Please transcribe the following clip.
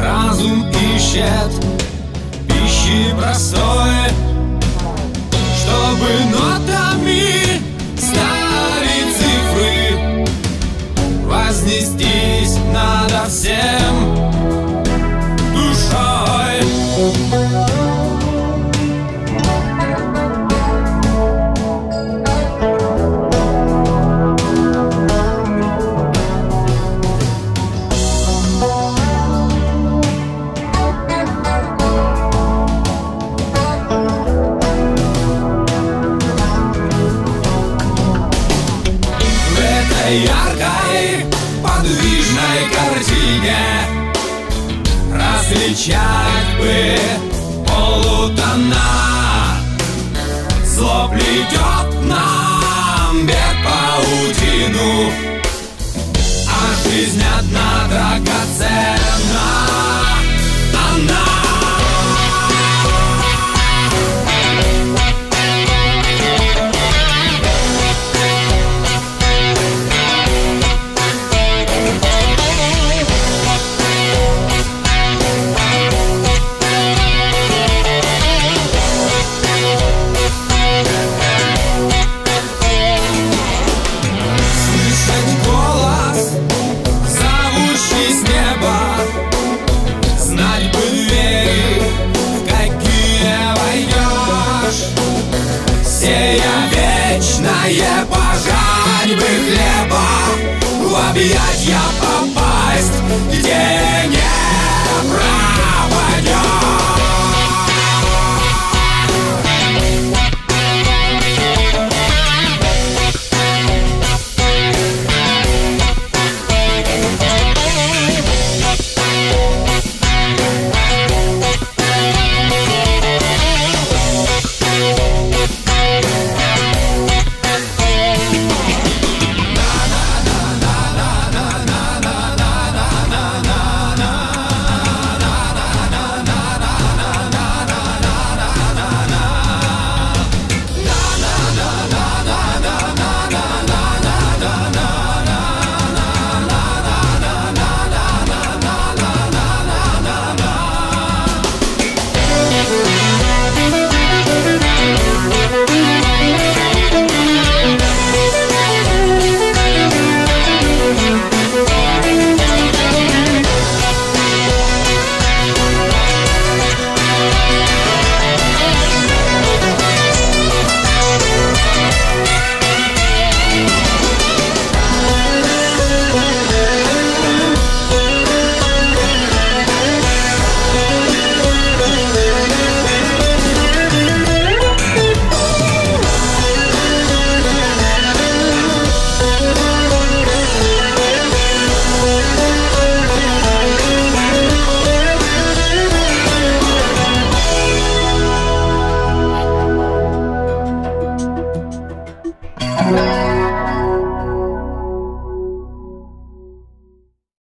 Разум ищет пищи простой Различать бы полутона. Зло плетет нам бег паутину А жизнь одна драгоценна Затея вечная пожарь бы хлеба. В объятья попасть, где Thank.